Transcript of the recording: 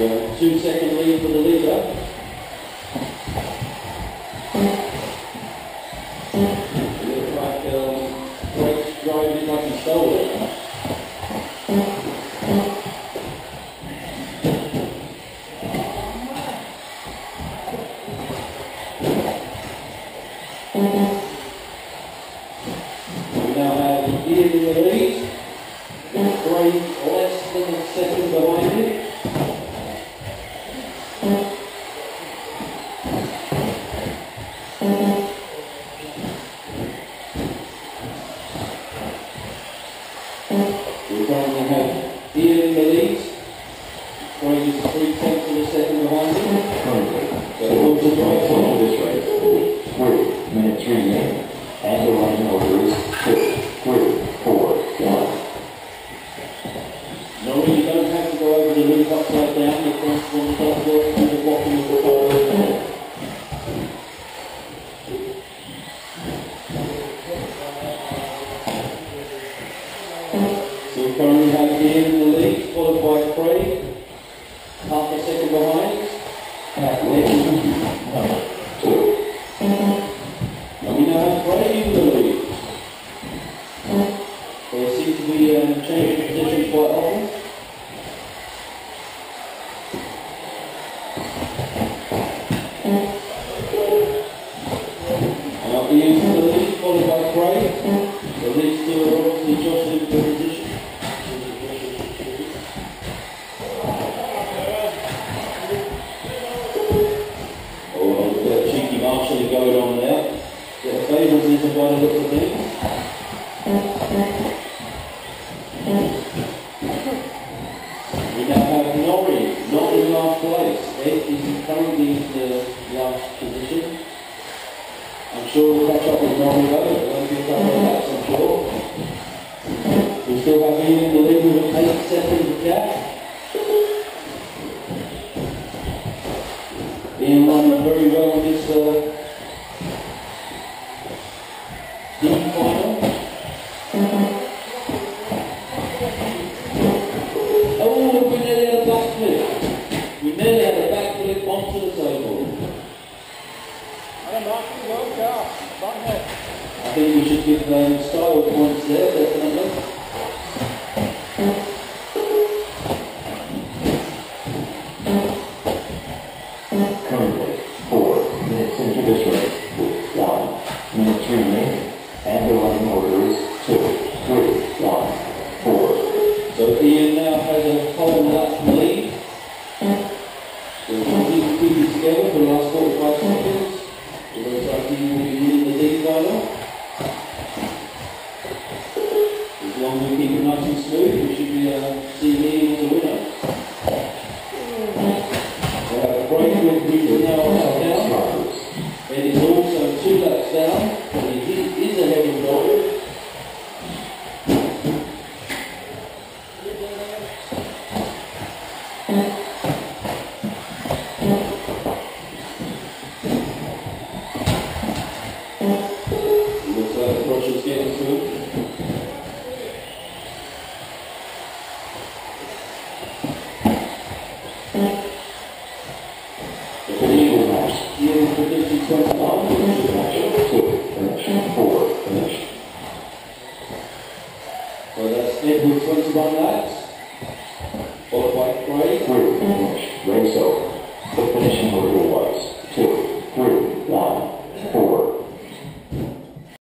So two second lead for the leader. We currently have Ian in the lead. Craig is three tenths of a second behind him. So to drive time? to this race, three minutes remaining, and the running order is we currently have Ian in the We now have Norrie, not in last place. Ed is currently the last position. I'm sure we'll catch up with Norrie. It won't be a couple I'm sure. We still have Ian in the lead with an eight second gap. Ian running very well in this uh, I think we should give um, style points there, definitely. Currently, four two, finish, four, finish. So that's Edward 21, questions on that? Both white, finish,